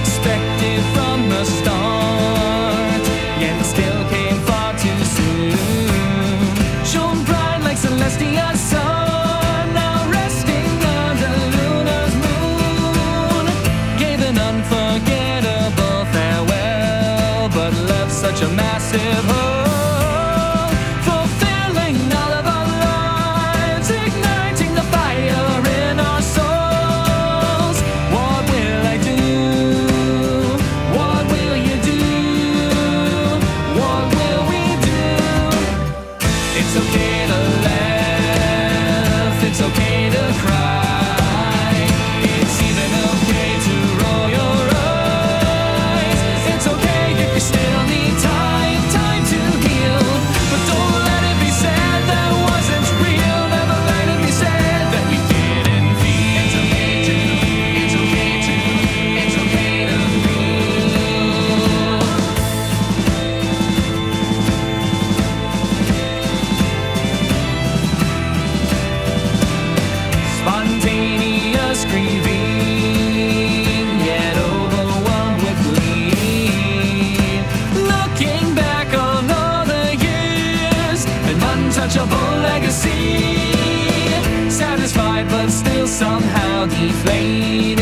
expected from the start, yet still came far too soon. Shone bright like Celestia sun, now resting under Luna's moon. Gave an unforgettable farewell, but left such a massive hole, It's okay to laugh, it's okay untouchable legacy. Satisfied but still somehow deflated.